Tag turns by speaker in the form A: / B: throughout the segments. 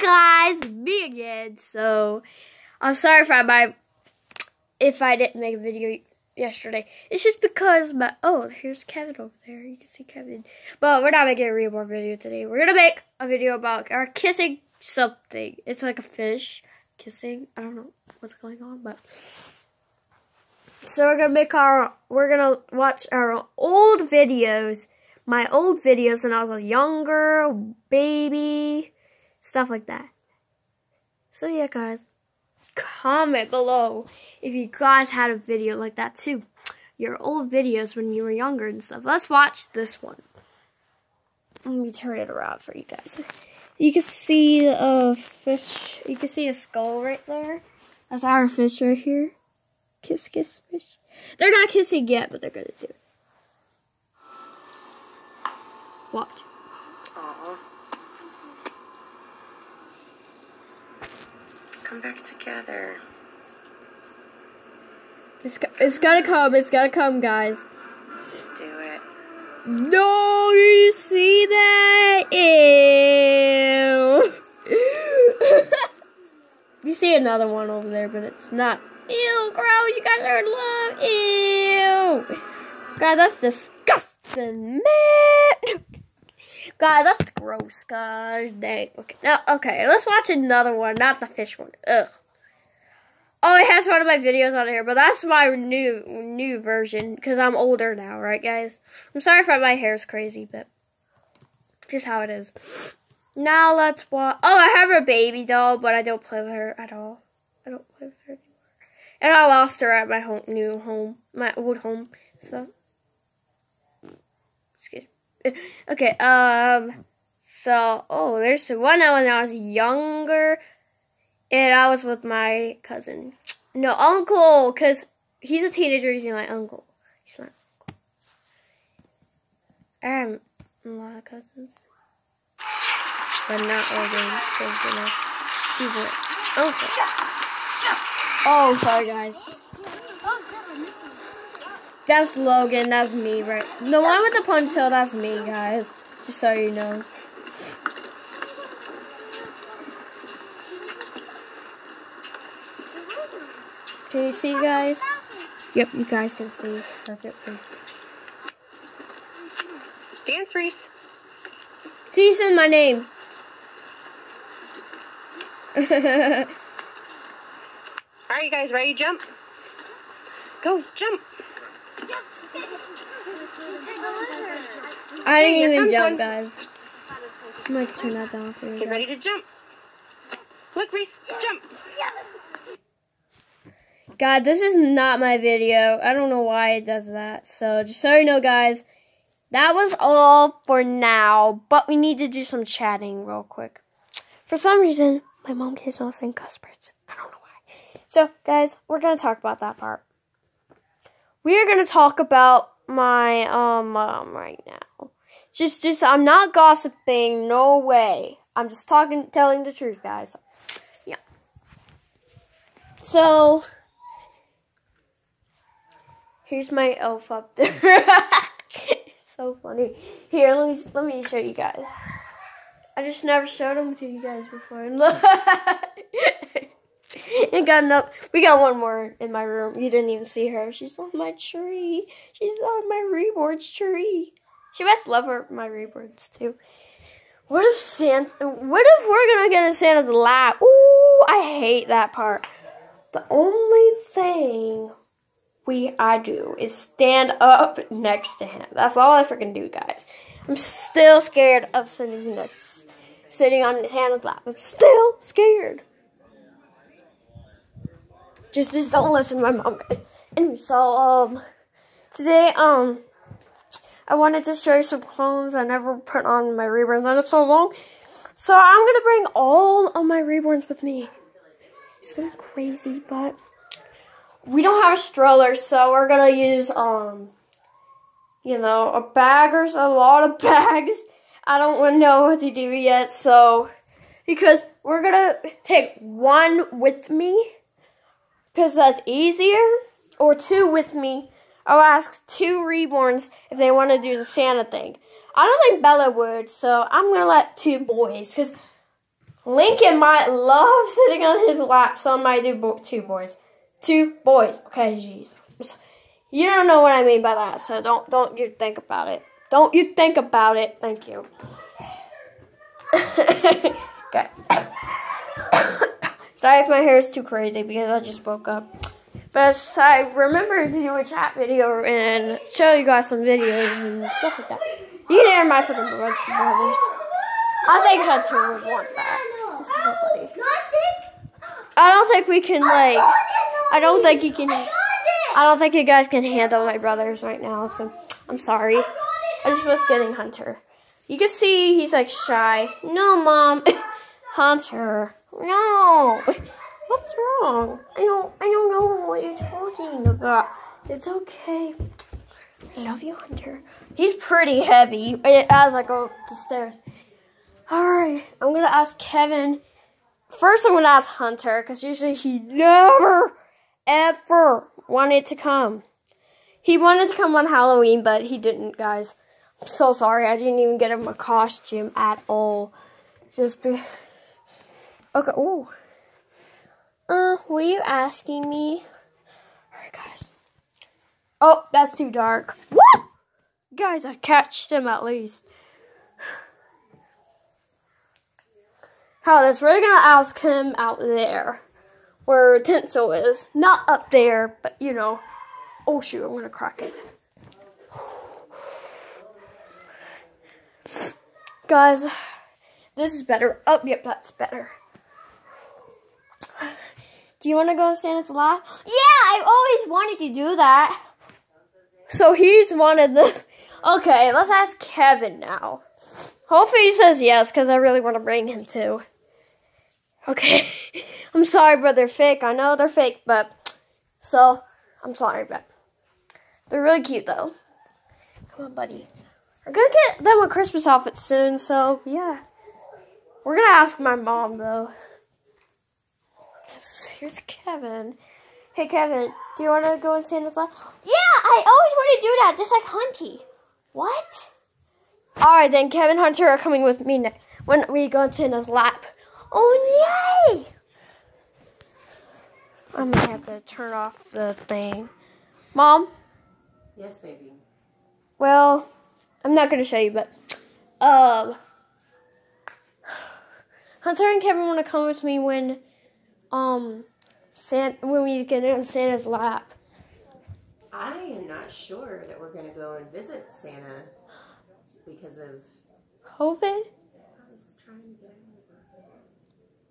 A: Guys, me again. So, I'm sorry if I if I didn't make a video yesterday. It's just because my oh, here's Kevin over there. You can see Kevin. But we're not making a reborn video today. We're gonna make a video about our kissing something. It's like a fish kissing. I don't know what's going on, but so we're gonna make our we're gonna watch our old videos my old videos when I was a younger baby, stuff like that. So yeah, guys, comment below if you guys had a video like that too. Your old videos when you were younger and stuff. Let's watch this one. Let me turn it around for you guys. You can see a fish. You can see a skull right there. That's our fish right here. Kiss, kiss, fish. They're not kissing yet, but they're gonna do it. Watch.
B: Come back together.
A: It's, it's gotta come. It's gotta come, guys.
B: Do it.
A: No, you see that? Ew. you see another one over there, but it's not. Ew, gross. You guys are in love. Ew. God, that's disgusting, man. God, that's gross, guys. Dang. Okay, now, okay, let's watch another one, not the fish one. Ugh. Oh, it has one of my videos on here, but that's my new new version because I'm older now, right, guys? I'm sorry if my hair is crazy, but just how it is. Now let's watch. Oh, I have a baby doll, but I don't play with her at all. I don't play with her anymore. And I lost her at my home, new home, my old home. So okay, um, so, oh, there's one when I was younger, and I was with my cousin. No, uncle, because he's a teenager, he's my uncle. He's my uncle. I have a lot of cousins. But not because, you know, he's an uncle. Oh, sorry, guys. That's Logan. That's me, right? The one with the ponytail, that's me, guys. Just so you know. Can you see, guys? Yep, you guys can see perfectly.
B: Dance, Reese.
A: Reese is my name.
B: Right, you guys ready? Jump. Go, jump.
A: I didn't even jump, guys. I might turn that down for you.
B: Get ready to jump. Look, Reese, jump.
A: God, this is not my video. I don't know why it does that. So, just so you know, guys, that was all for now. But we need to do some chatting real quick. For some reason, my mom keeps not saying cuss words. I don't know why. So, guys, we're going to talk about that part we are going to talk about my um mom right now. Just just I'm not gossiping, no way. I'm just talking telling the truth, guys. Yeah. So here's my elf up there. so funny. Here, let me let me show you guys. I just never showed them to you guys before. Look. and got enough. We got one more in my room. You didn't even see her. She's on my tree. She's on my reborn's tree. She must love her my reborns too. What if Santa? What if we're gonna get in Santa's lap? Ooh, I hate that part. The only thing we I do is stand up next to him. That's all I freaking do, guys. I'm still scared of sitting this, sitting on Santa's lap. I'm still scared. Just just don't listen to my mom, guys. Anyway, so um today um I wanted to show you some clones I never put on my reborns and it's so long. So I'm gonna bring all of my reborns with me. It's gonna be crazy, but we don't have a stroller, so we're gonna use um you know, a bag or a lot of bags. I don't know what to do yet, so because we're gonna take one with me because that's easier, or two with me. I'll ask two reborns if they want to do the Santa thing. I don't think Bella would, so I'm to let two boys, because Lincoln might love sitting on his lap, so I might do bo- two boys. Two boys. Okay, jeez. You don't know what I mean by that, so don't don't you think about it. Don't you think about it. Thank you. okay. Sorry if my hair is too crazy because I just woke up. But I remember to do a chat video and show you guys some videos and stuff like that. You can hear my freaking brothers. I think Hunter would want that. I don't think we can like. I don't think you can. I don't think you guys can handle my brothers right now. So I'm sorry. I just was getting Hunter. You can see he's like shy. No, mom. Hunter. No. What's wrong? I don't I don't know what you're talking about. It's okay. I love you, Hunter. He's pretty heavy as I go up the stairs. Alright, I'm gonna ask Kevin. First I'm gonna ask Hunter, because usually he never ever wanted to come. He wanted to come on Halloween, but he didn't, guys. I'm so sorry. I didn't even get him a costume at all. Just be Okay, ooh. Uh, were you asking me? Alright, guys. Oh, that's too dark. What? Guys, I catched him at least. How this? We're gonna ask him out there, where Tinsel is. Not up there, but you know. Oh shoot, I'm gonna crack it. Guys, this is better. Oh, yep, that's better. Do you want to go on Santa's lap? Yeah, I've always wanted to do that. So he's one of the. Okay, let's ask Kevin now. Hopefully he says yes, because I really want to bring him too. Okay, I'm sorry, but they're fake. I know they're fake, but so I'm sorry, but they're really cute though. Come on, buddy. We're gonna get them a Christmas outfit soon, so yeah. We're gonna ask my mom though. Here's Kevin. Hey, Kevin, do you want to go in Santa's lap? Yeah, I always want to do that, just like Hunty. What? All right, then Kevin Hunter are coming with me next when we go in Santa's lap. Oh, yay! I'm gonna have to turn off the thing. Mom?
B: Yes, baby.
A: Well, I'm not gonna show you, but um, Hunter and Kevin want to come with me when um, Santa, when we get on Santa's lap?
B: I am not sure that we're going to go and visit Santa because of
A: COVID.
B: I was trying to get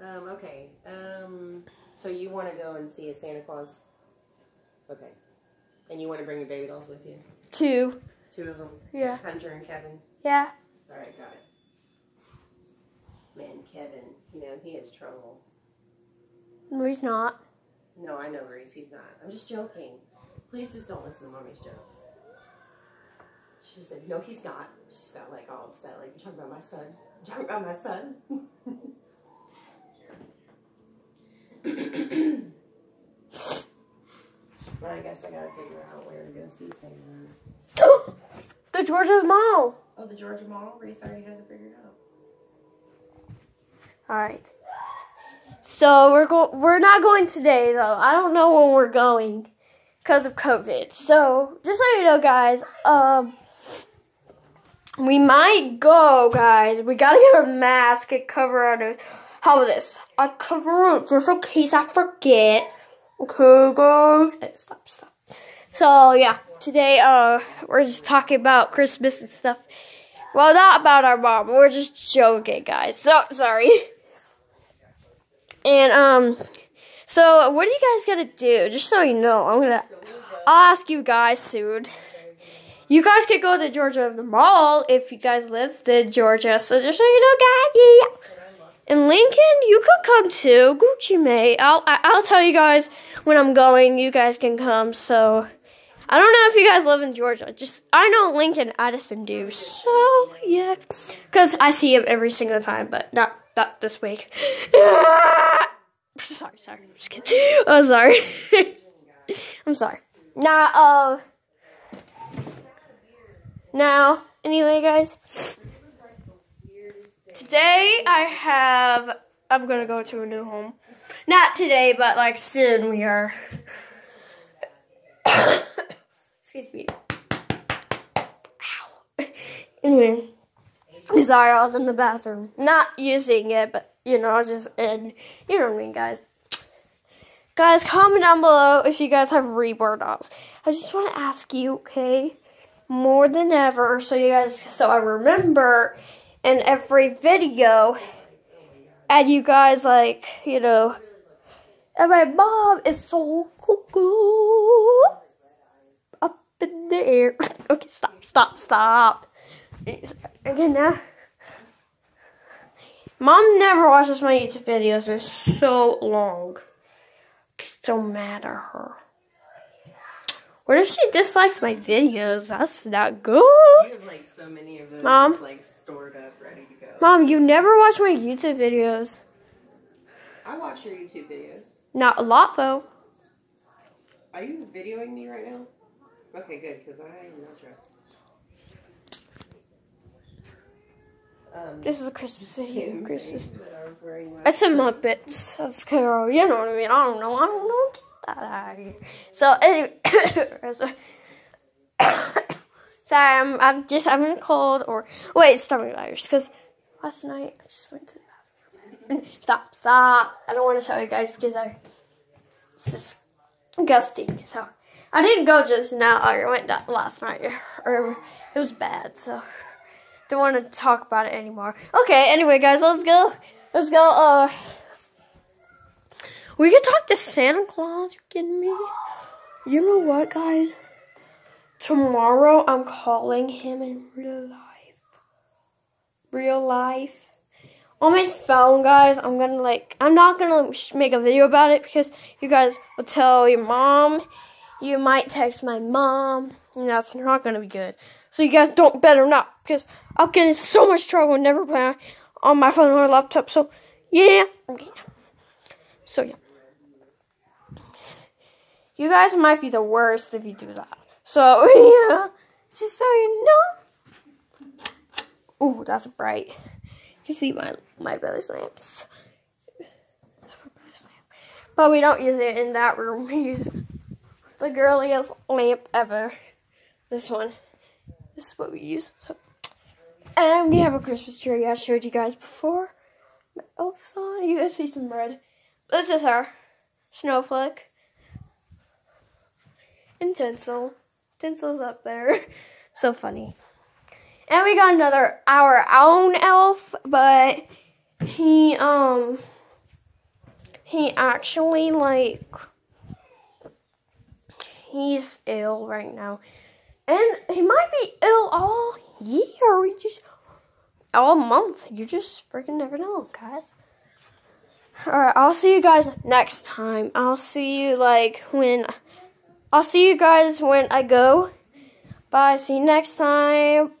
B: over. Um. Okay. Um. So you want to go and see a Santa Claus? Okay. And you want to bring your baby dolls with you?
A: Two.
B: Two of them.
A: Yeah.
B: Hunter and Kevin.
A: Yeah.
B: All right. Got it. Man, Kevin. You know he has trouble.
A: No, he's not.
B: No, I know, Reese. He's not. I'm just joking. Please just don't listen to mommy's jokes. She just said, no, he's not. She just got like all upset. Like, you're talking about my son. You're talking about my son. but I guess I gotta figure out where to go see Santa.
A: the Georgia Mall.
B: Oh, the Georgia Mall? Reese already has it figured out.
A: All right. So we're go- we're not going today though. I don't know when we're going because of COVID. So just so you know, guys, um, we might go, guys. We gotta get a mask and cover our nose. How about this? I cover it just in case I forget. Okay, guys. Hey, stop, stop. So yeah, today uh we're just talking about Christmas and stuff. Well, not about our mom. We're just joking, guys. So sorry. And um, so what are you guys gonna do? Just so you know, I'm gonna I'll ask you guys soon. You guys could go to Georgia of the Mall if you guys live in Georgia. So just so you know, guys. And Lincoln, you could come too. Gucci May. I'll I- I'll tell you guys when I'm going. You guys can come. So I don't know if you guys live in Georgia. Just I know Lincoln Addison do. So yeah, because I see him every single time, but not not this week. sorry, sorry. I'm just kidding. Oh, sorry. I'm sorry. Now, uh, now, anyway, guys. Today I have I'm gonna go to a new home. Not today, but like soon we are. Excuse me. Ow. Anyway, sorry, I was in the bathroom, not using it, but you know, just in. You know what I mean, guys. Guys, comment down below if you guys have reborn dolls. I just want to ask you, okay, more than ever, so you guys, so I remember in every video, and you guys like, you know, and my mom is so cuckoo up in the air. Okay, stop, stop, stop. Again now. Mom never watches my YouTube videos. They're so long. Don't matter her. What if she dislikes my videos? That's not good.
B: You have like so many of those
A: Mom?
B: just like stored up, ready to go.
A: Mom, you never watch my YouTube videos.
B: I watch your YouTube videos.
A: Not a lot though.
B: Are you videoing me right now? Okay, good, because I am not dressed. Um,
A: This is a Christmas video. Christmas.
B: thing that I was wearing last
A: It's a Muppets of Carol. You know what I mean? I don't know. I don't know. Get that out of here. So anyway, sorry, I'm, I'm just I'm in a cold or wait, stomach virus because last night I just went to the bathroom. Stop, stop! I don't want to show you guys because I it's disgusting. So I didn't go just now. I went last night, or it was bad. So don't want to talk about it anymore. Okay, anyway, guys, let's go. Let's go. Uh, we can talk to Santa Claus. You kidding me? You know what, guys? Tomorrow I'm calling him in real life. Real life. On my phone, guys, I'm gonna like, I'm not gonna make a video about it because you guys will tell your mom. You might text my mom, and that's not gonna be good. So you guys don't better not because I'll get in so much trouble never play on my phone or laptop. So yeah, okay. So yeah, you guys might be the worst if you do that. So yeah, just so you know. Ooh, that's bright. You see my my brother's lamps. But we don't use it in that room. We use the girliest lamp ever. This one. This is what we use. So, and we have a Christmas tree. I showed you guys before. My elf's on. You guys see some red. This is our snowflake. And tinsel. Tinsel's up there. so funny. And we got another our own elf, but he um he actually like he's ill right now. And he might be ill all year. We just all month. You just freaking never know, guys. Alright, I'll see you guys next time. I'll see you like when I'll see you guys when I go. Bye. See you next time.